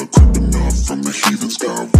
Creeping up from the heathens Got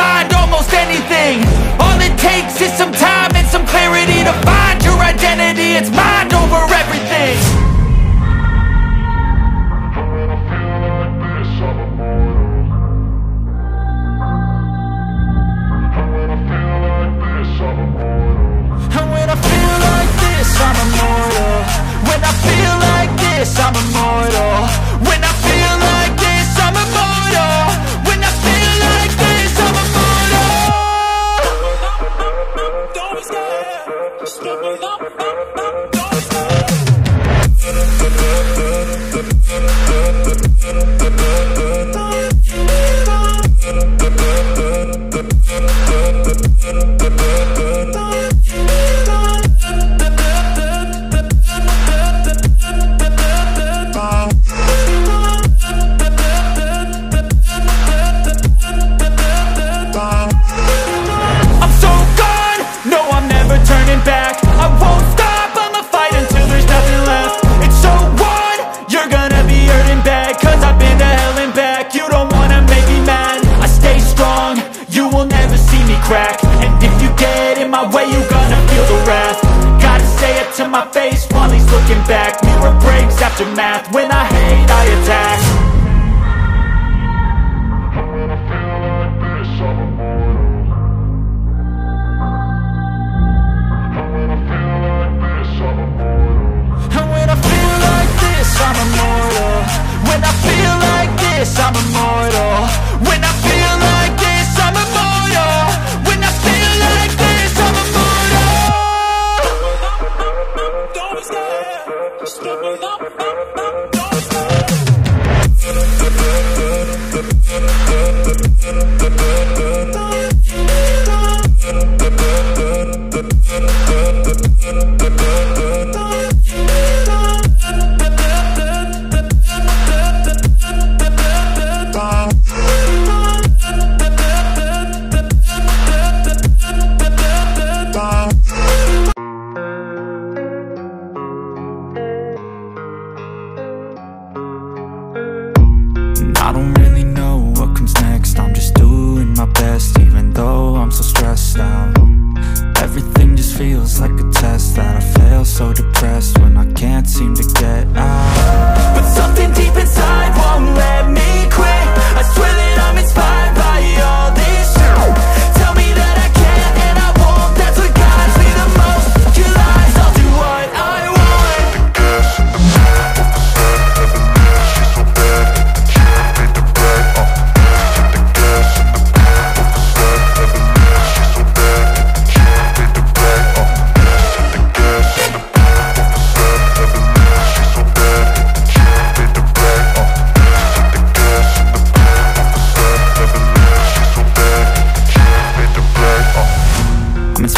I don't really know what comes next. I'm just doing my best even though I'm so stressed out. Everything just feels like a test that I fail so depressed when I can't seem to get out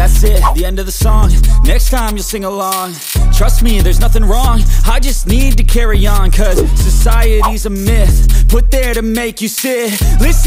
That's it, the end of the song. Next time you'll sing along. Trust me, there's nothing wrong. I just need to carry on Cause society's a myth. Put there to make you sit. Listen